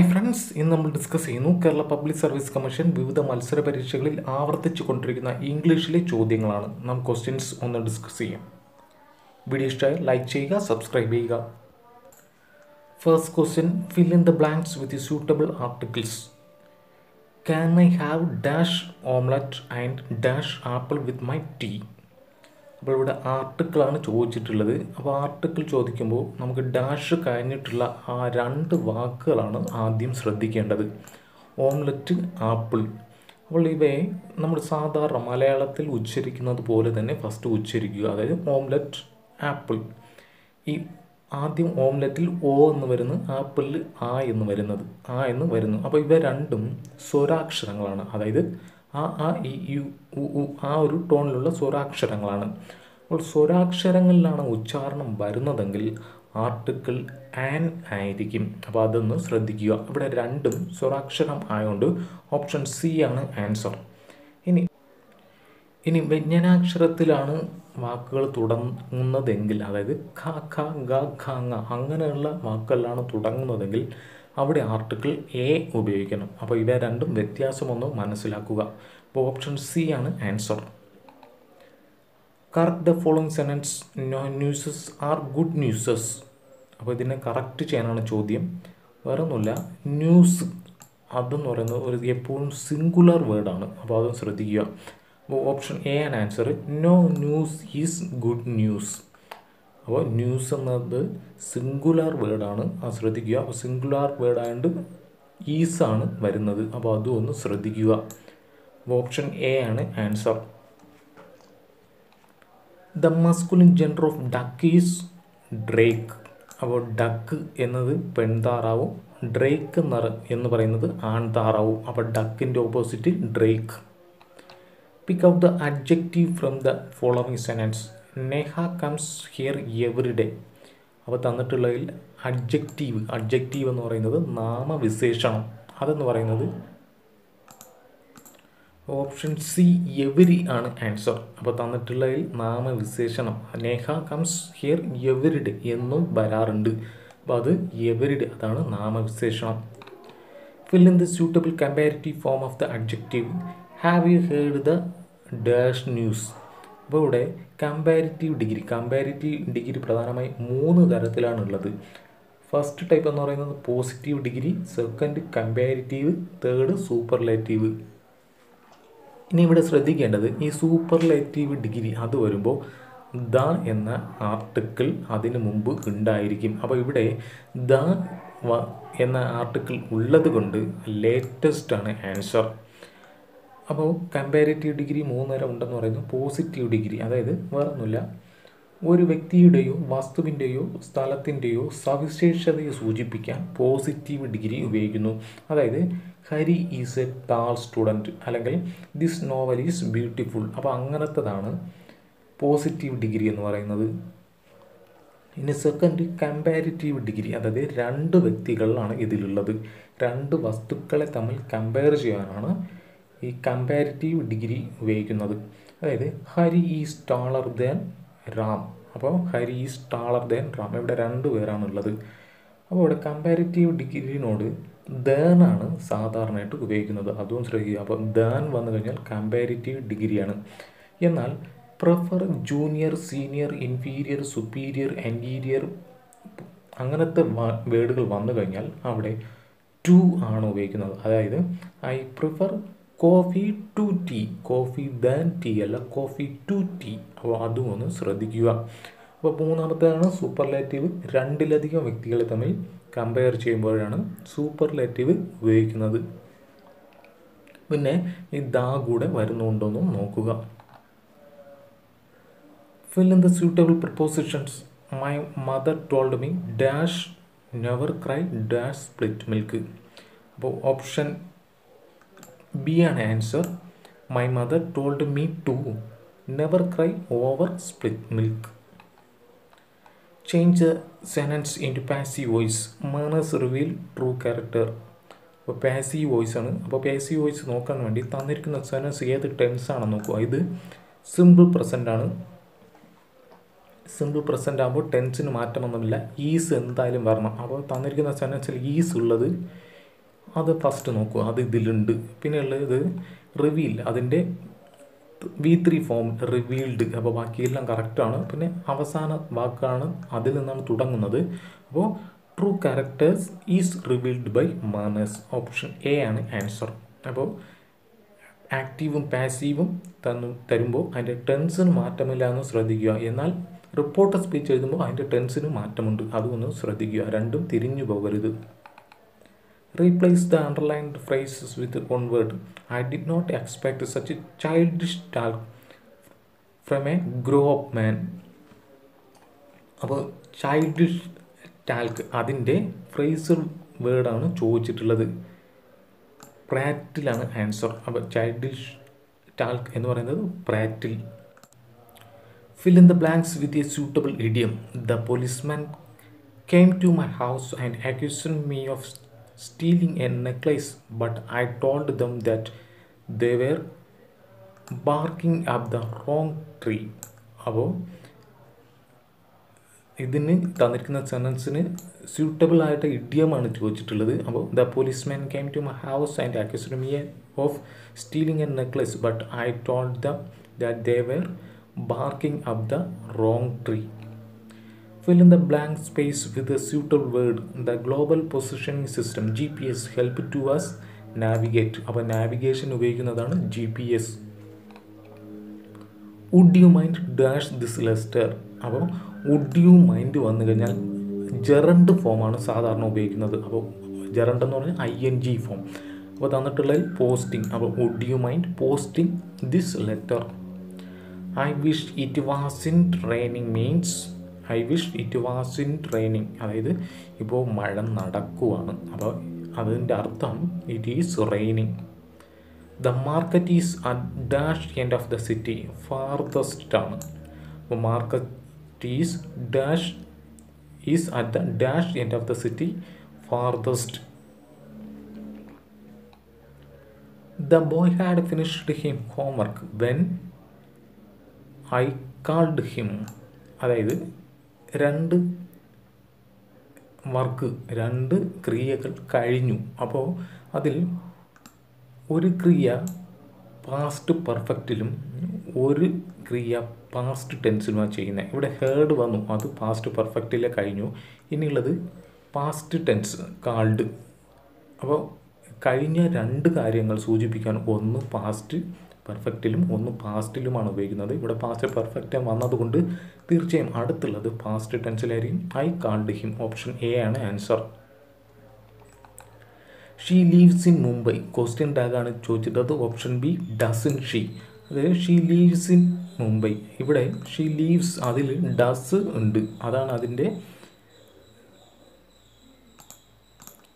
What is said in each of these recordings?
Hi friends ഇന്ന് നമ്മൾ discuss ചെയ്യുന്നു കേരള പബ്ലിക് സർവീസ് കമ്മീഷൻ വിവിധ മത്സര പരീക്ഷകളിൽ ആവർത്തിച്ചു കൊണ്ടിരിക്കുന്ന ഇംഗ്ലീഷിലെ ചോദ്യങ്ങളാണ്. നാം ക്വസ്റ്റ്യൻസ് ഒന്ന് ഡിസ്കസ് ചെയ്യാം. വീഡിയോ ഇഷ്ടമായി ലൈക്ക് ചെയ്യുക സബ്സ്ക്രൈബ് ചെയ്യുക. First question fill in the blanks with suitable articles can I have dash omelette and dash apple with my tea അപ്പോൾ ഇവിടെ ആർട്ടിക്കിളാണ് ചോദിച്ചിട്ടുള്ളത്. അപ്പോൾ ആർട്ടിക്കിൾ ചോദിക്കുമ്പോൾ നമുക്ക് ഡാഷ് കഴിഞ്ഞിട്ടുള്ള ആ രണ്ട് വാക്കുകളാണ് ആദ്യം ശ്രദ്ധിക്കേണ്ടത്. ഓംലെറ്റ് ആപ്പിൾ അപ്പോൾ ഇവയെ നമ്മൾ സാധാരണ മലയാളത്തിൽ ഉച്ചരിക്കുന്നത് പോലെ തന്നെ ഫസ്റ്റ് ഉച്ചരിക്കുക. അതായത് ഓംലെറ്റ് ആപ്പിൾ ഈ ആദ്യം ഓംലെറ്റിൽ ഓ എന്ന് വരുന്നു ആപ്പിളിൽ ആ എന്ന് വരുന്നത് ആ എന്ന് വരുന്നു. അപ്പോൾ ഇവ രണ്ടും സ്വരാക്ഷരങ്ങളാണ്. അതായത് ആ ആ ഇ യു ഉ ആ ഒരു ടോണിലുള്ള സ്വരാക്ഷരങ്ങളാണ്. അപ്പോൾ സ്വരാക്ഷരങ്ങളിലാണ് ഉച്ചാരണം വരുന്നതെങ്കിൽ ആർട്ടിക്കിൾ ആൻ ആയിരിക്കും. അപ്പോൾ അതൊന്ന് ശ്രദ്ധിക്കുക. ഇവിടെ രണ്ടും സ്വരാക്ഷരം ആയതുകൊണ്ട് ഓപ്ഷൻ സി ആണ് ആൻസർ. ഇനി ഇനി വ്യഞ്ജനാക്ഷരത്തിലാണ് വാക്കുകൾ തുടങ്ങുന്നതെങ്കിൽ അതായത് ഖ ഖ ഗ ഖ അങ്ങനെയുള്ള വാക്കുകളിലാണ് തുടങ്ങുന്നതെങ്കിൽ അവിടെ ആർട്ടിക്കിൾ എ ഉപയോഗിക്കണം. അപ്പോൾ ഇവ രണ്ടും വ്യത്യാസമൊന്ന് മനസ്സിലാക്കുക. അപ്പോൾ ഓപ്ഷൻ സി ആണ് answer correct the following sentence newses are good newses അപ്പോൾ ഇതിനെ കറക്റ്റ് ചെയ്യാനാണ് ചോദ്യം. വേറെ ഒന്നുമില്ല ന്യൂസ് അതെന്ന് പറയുന്നത് ഒരു എപ്പോഴും സിംഗുലർ വേർഡാണ് അപ്പോൾ അതും ശ്രദ്ധിക്കുക. അപ്പോൾ ഓപ്ഷൻ എ ആണ് answer no news is good news അപ്പോൾ ന്യൂസ് എന്നത് സിംഗുലാർ വേർഡാണ് ആ ശ്രദ്ധിക്കുക. അപ്പോൾ സിംഗുലാർ വേർഡ് ആയതുകൊണ്ട് ഈസ് ആണ് വരുന്നത്. അപ്പോൾ അതും ഒന്ന് ശ്രദ്ധിക്കുക. ഓപ്ഷൻ എ ആണ് answer the masculine gender of duck is drake അപ്പോൾ ഡക്ക് എന്നത് പെൺതാറാവും. ഡ്രേക്ക് എന്ന് പറയുന്നത് ആൺതാറാവും. അപ്പോൾ ഡക്കിന്റെ opposite drake pick out the adjective from the following sentence Neha comes here every day അപ്പോൾ തന്നിട്ടുള്ളതിൽ അഡ്ജക്റ്റീവ് അഡ്ജക്റ്റീവ് എന്ന് പറയുന്നത് നാമവിശേഷണം. അതെന്ന് പറയുന്നത് ഓപ്ഷൻ സി എവരി ആണ് ആൻസർ അപ്പോൾ തന്നിട്ടുള്ളതിൽ നാമവിശേഷണം. Neha comes here every day എന്നും വരാറുണ്ട്. അപ്പോൾ അത് എവരി ഡേ അതാണ് നാമവിശേഷണം. Fill in the suitable comparative form of the adjective have you heard the dash news അപ്പോൾ ഇവിടെ കമ്പാരിറ്റീവ് ഡിഗ്രി കമ്പാരിറ്റീവ് ഡിഗ്രി പ്രധാനമായും മൂന്ന് തരത്തിലാണ് ഉള്ളത് ഫസ്റ്റ് ടൈപ്പ് എന്ന് പറയുന്നത് positive degree second comparative third superlative ഇനി ഇവിടെ ശ്രദ്ധിക്കേണ്ടത് ഈ സൂപ്പർലേറ്റീവ് ഡിഗ്രി അത് വരുമ്പോൾ ദ എന്ന ആർട്ടിക്കിൾ അതിന് മുമ്പ് ഉണ്ടായിരിക്കും. അപ്പോൾ ഇവിടെ ദ എന്ന ആർട്ടിക്കിൾ ഉള്ളത് കൊണ്ട് ലേറ്റസ്റ്റ് ആണ് ആൻസർ അപ്പോൾ കമ്പാരിറ്റീവ് ഡിഗ്രി മൂന്നര ഉണ്ടെന്ന് പറയുന്നു. പോസിറ്റീവ് ഡിഗ്രി അതായത് വേറൊന്നുമില്ല. ഒരു വ്യക്തിയുടെയോ വസ്തുവിന്റെയോ സ്ഥലത്തിന്റെയോ സവിശേഷതയെ സൂചിപ്പിക്കാൻ പോസിറ്റീവ് ഡിഗ്രി ഉപയോഗിക്കുന്നു. അതായത് Hari is a tall student അല്ലെങ്കിൽ ദിസ് നോവൽ ഈസ് ബ്യൂട്ടിഫുൾ അപ്പോൾ അങ്ങനത്തതാണ് പോസിറ്റീവ് ഡിഗ്രി എന്ന് പറയുന്നത്. ഇനി സെക്കൻഡ് കമ്പാരിറ്റീവ് ഡിഗ്രി അതായത് രണ്ട് വ്യക്തികളിലാണ് ഇതിലുള്ളത്. രണ്ട് വസ്തുക്കളെ തമ്മിൽ കമ്പയർ ചെയ്യാനാണ് ഈ കമ്പാരിറ്റീവ് ഡിഗ്രി ഉപയോഗിക്കുന്നത്. അതായത് Hari is taller than Ram. അപ്പോൾ Hari is taller than Ram. ഇവിടെ രണ്ട് പേരാണുള്ളത്. അപ്പോൾ ഇവിടെ കമ്പാരിറ്റീവ് ഡിഗ്രിനോട് ആണ് സാധാരണയായിട്ട് ഉപയോഗിക്കുന്നത്. അതും ശ്രദ്ധിക്കുക. അപ്പോൾ ദാൻ വന്നു കഴിഞ്ഞാൽ കമ്പാരിറ്റീവ് ഡിഗ്രിയാണ് എന്നാൽ prefer junior senior inferior superior anterior അങ്ങനത്തെ വേർഡുകൾ വന്നു കഴിഞ്ഞാൽ അവിടെ ടു ആണ് ഉപയോഗിക്കുന്നത്. അതായത് I prefer coffee to tea coffee than tea അല്ല കോഫി ടു ടീ. അപ്പോൾ അതും ഒന്ന് ശ്രദ്ധിക്കുക. അപ്പോൾ മൂന്നാമത്തേതാണ് സൂപ്പർലേറ്റീവ്. രണ്ടിലധികം വ്യക്തികളെ തമ്മിൽ കമ്പയർ ചെയ്യുമ്പോഴാണ് സൂപ്പർലേറ്റീവ് ഉപയോഗിക്കുന്നത്. പിന്നെ ഈ ദാ കൂടെ വരുന്നുണ്ടോയെന്നും നോക്കുക. Fill in the suitable prepositions my mother told me dash never cry dash split milk അപ്പോൾ ഓപ്ഷൻ ബി ആണ് answer my mother told me to never cry over split milk change sentence into passive voice manners reveal true character അപ്പോൾ passive voice ആണ്. അപ്പോൾ passive voice നോക്കാൻ വേണ്ടി തന്നിരിക്കുന്ന സെനൻസ് ഏത് tense ആണെന്ന് നോക്കുക. ഇത് സിമ്പിൾ പ്രസന്റ് ആണ്. സിമ്പിൾ പ്രസന്റ് ആകുമ്പോൾ ടെൻസിന് മാറ്റമൊന്നുമില്ല. ഈസ് എന്തായാലും വരണം. അപ്പോൾ തന്നിരിക്കുന്ന സെനൻസിൽ ഈസ് ഉള്ളത് അത് ഫസ്റ്റ് നോക്കുക അത് ഇതിലുണ്ട്. പിന്നെ ഉള്ളത് റിവീൽ അതിന്റെ വി ത്രീ ഫോം റിവീൽഡ് അപ്പോൾ ബാക്കിയെല്ലാം കറക്റ്റാണ് പിന്നെ അവസാന വാക്കാണ് അതിൽ നിന്നാണ് തുടങ്ങുന്നത്. അപ്പോൾ true characters is revealed by manners option A ആണ് ആൻസർ അപ്പോൾ ആക്റ്റീവും പാസീവും തന്നു തരുമ്പോൾ അതിന്റെ ടെൻസിന് മാറ്റമില്ല എന്ന് ശ്രദ്ധിക്കുക. എന്നാൽ റിപ്പോർട്ടർ സ്പീച്ച് എഴുതുമ്പോൾ അതിന്റെ ടെൻസിന് മാറ്റമുണ്ട്. അതൊന്ന് ശ്രദ്ധിക്കുക. രണ്ടും തിരിഞ്ഞു പോകരുത്. Replace the underlined phrases with one word I did not expect such a childish talk from a grow up man അപ്പോൾ ചൈൽഡിഷ് ടാൽക്ക് അതിന്റെ ഫ്രേസർ വേർഡാണ് ചോദിച്ചിട്ടുള്ളത്. പ്രാറ്റിലാണ് ആൻസർ അപ്പോൾ ചൈൽഡിഷ് ടാൽക്ക് എന്ന് പറയുന്നത് prattle fill in the blanks with a suitable idiom the policeman came to my house and accused me of stealing a necklace but i told them that they were barking up the wrong tree. അപ്പോൾ ഇതിന് തന്നിരിക്കുന്ന സെന്റൻസിന് suitable ആയിട്ട് ഇഡിയമാണ് ചോദിച്ചിട്ടുള്ളത്. അപ്പോൾ the police man came to my house and accused me of stealing a necklace but I told them that they were barking up the wrong tree Fill in the blank space with a suitable word. The global positioning system GPS help to us navigate. അപ്പോൾ navigation ഉപയോഗിക്കുന്നതാണ് G P S would you mind dash this letter അപ്പോൾ would you mind വന്നു കഴിഞ്ഞാൽ gerund ഫോമാണ് സാധാരണ ഉപയോഗിക്കുന്നത്. അപ്പോൾ gerund എന്ന് പറഞ്ഞാൽ ഐ എൻ ജി ഫോം അപ്പോൾ തന്നിട്ടുള്ളതിൽ പോസ്റ്റിംഗ് അപ്പോൾ would you mind posting this letter I wish it was in training means I wish it was in training. അതായത് ഇപ്പോൾ മഴ നടക്കുവാണ്. അപ്പോൾ അതിന്റെ അർത്ഥം it is raining the market is at dash end of the city farthest ആണ് അപ്പോൾ market is dash is at the dash end of the city farthest the boy had finished him homework when I called him അതായത് രണ്ട് work രണ്ട് ക്രിയകൾ കഴിഞ്ഞു. അപ്പോൾ അതിൽ ഒരു ക്രിയ പാസ്റ്റ് പെർഫെക്റ്റിലും ഒരു ക്രിയ പാസ്റ്റ് ടെൻസിലുമാണ് ചെയ്യുന്നത്. ഇവിടെ ഹേർഡ് വന്നു. അത് പാസ്റ്റ് പെർഫെക്റ്റിലെ കഴിഞ്ഞു. ഇനിയുള്ളത് പാസ്റ്റ് ടെൻസ് കാൾഡ് അപ്പോൾ കഴിഞ്ഞ രണ്ട് കാര്യങ്ങൾ സൂചിപ്പിക്കാൻ ഒന്ന് പാസ്റ്റ് പെർഫെക്റ്റിലും ഒന്ന് പാസ്റ്റിലുമാണ് ഉപയോഗിക്കുന്നത്. ഇവിടെ പാസ്റ്റ് പെർഫെക്റ്റ് വന്നതുകൊണ്ട് തീർച്ചയായും അടുത്തുള്ളത് past ടെൻസിലായിരിക്കും I called him option A ആണ് answer she lives in Mumbai question ടാഗാണ് ചോദിച്ചിട്ടത് ഓപ്ഷൻ ബി ഡസൻ ഷീ അതായത് ഷീ ലീവ്സ് ഇൻ മുംബൈ ഇവിടെ ഷീ ലീവ്സ് അതിൽ ഡസ് ഉണ്ട്. അതാണ് അതിന്റെ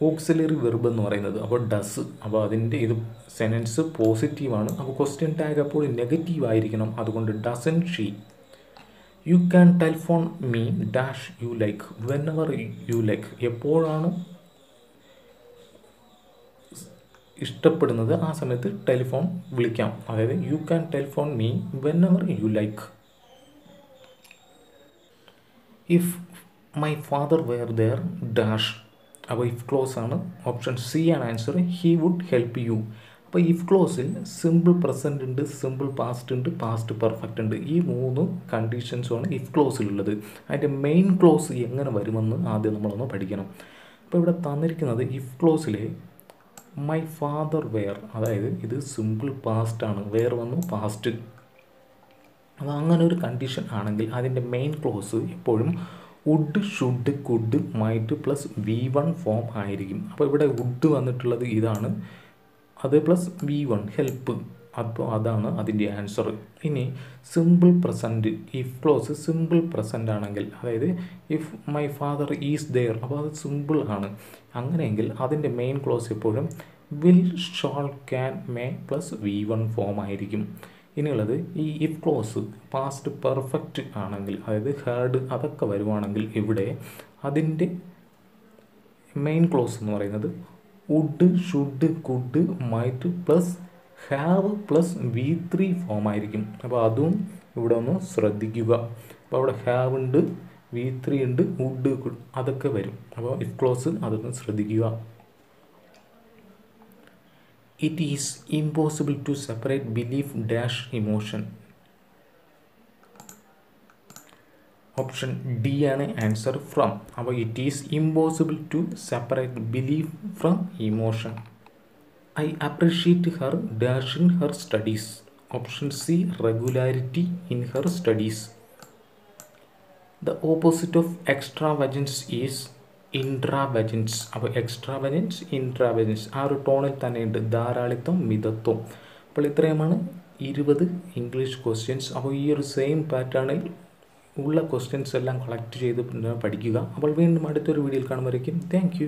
ഓക്സിലറി വെർബ് എന്ന് പറയുന്നത്. അപ്പോൾ ഡസ് അപ്പോൾ അതിന്റെ ഇത് സെനൻസ് പോസിറ്റീവാണ് അപ്പോൾ ക്വസ്റ്റ്യൻ ടാഗ് അപ്പോൾ നെഗറ്റീവ് ആയിരിക്കണം. അതുകൊണ്ട് doesn't she you can telephone me dash you like whenever you like എപ്പോഴാണ് ഇഷ്ടപ്പെടുന്നത്? ആ സമയത്ത് ടെലിഫോൺ വിളിക്കാം. അതായത് you can telephone me whenever you like if my father were there dash അപ്പോൾ ഇഫ് ക്ലോസ് ആണ് ഓപ്ഷൻ സി ആണ് answer he would help you അപ്പോൾ ഇഫ് ക്ലോസിൽ സിമ്പിൾ പ്രസന്റ് ഉണ്ട് സിമ്പിൾ പാസ്റ്റ് ഉണ്ട് പാസ്റ്റ് പെർഫെക്റ്റ് ഉണ്ട്. ഈ മൂന്ന് കണ്ടീഷൻസുമാണ് ഇഫ് ക്ലോസിലുള്ളത് അതിന്റെ മെയിൻ ക്ലോസ് എങ്ങനെ വരുമെന്ന് ആദ്യം നമ്മളൊന്ന് പഠിക്കണം. അപ്പോൾ ഇവിടെ തന്നിരിക്കുന്നത് ഇഫ് ക്ലോസിലെ മൈ ഫാദർ വെയർ അതായത് ഇത് സിമ്പിൾ പാസ്റ്റ് ആണ്. വെയർ വന്നു പാസ്റ്റ് അപ്പോൾ അങ്ങനെ ഒരു കണ്ടീഷൻ ആണെങ്കിൽ അതിന്റെ മെയിൻ ക്ലോസ് എപ്പോഴും would should could might plus V one form ആയിരിക്കും. അപ്പോൾ ഇവിടെ വുഡ് വന്നിട്ടുള്ളത് ഇതാണ്. അത് പ്ലസ് വി വൺ ഹെൽപ്പ് അപ്പോൾ അതാണ് അതിന്റെ ആൻസർ ഇനി simple present if clause simple present ആണെങ്കിൽ അതായത് if my father is there അപ്പോൾ അത് സിമ്പിൾ ആണ്. അങ്ങനെയെങ്കിൽ അതിന്റെ മെയിൻ ക്ലോസ് എപ്പോഴും will shall can may plus V one form ആയിരിക്കും. ഇനിയുള്ളത് ഈ ഇഫ് ക്ലോസ് പാസ്റ്റ് പെർഫെക്റ്റ് ആണെങ്കിൽ അതായത് ഹേർഡ് അതൊക്കെ വരുവാണെങ്കിൽ ഇവിടെ അതിന്റെ മെയിൻ ക്ലോസ് എന്ന് പറയുന്നത് would should could might plus have plus V three form ആയിരിക്കും. അപ്പോൾ അതും ഇവിടെ ഒന്ന് ശ്രദ്ധിക്കുക. അപ്പോൾ അവിടെ ഹാവ് ഉണ്ട് വി ത്രീ ഉണ്ട് വുഡ് അതൊക്കെ വരും. അപ്പോൾ ഇഫ് ക്ലോസ് അതൊന്ന് ശ്രദ്ധിക്കുക. It is impossible to separate belief dash emotion option D ആണ് ആൻസർ ഫ്രം അപ്പോൾ it is impossible to separate belief from emotion I appreciate her dash in her studies option C regularity in her studies the opposite of extravagance is intravagance അപ്പോൾ extra ബജൻസ് ഇൻട്രാബജൻസ് ആ ഒരു ടോണിൽ തന്നെയുണ്ട് ധാരാളിത്വം മിതത്വം. അപ്പോൾ ഇത്രയുമാണ് ഇരുപത് ഇംഗ്ലീഷ് ക്വസ്റ്റ്യൻസ് അപ്പോൾ ഈ ഒരു സെയിം പാറ്റേണിൽ ഉള്ള ക്വസ്റ്റ്യൻസ് എല്ലാം കളക്ട് ചെയ്ത് പഠിക്കുക. അപ്പോൾ വീണ്ടും അടുത്തൊരു വീഡിയോയിൽ കാണുമ്പോഴേക്കും താങ്ക്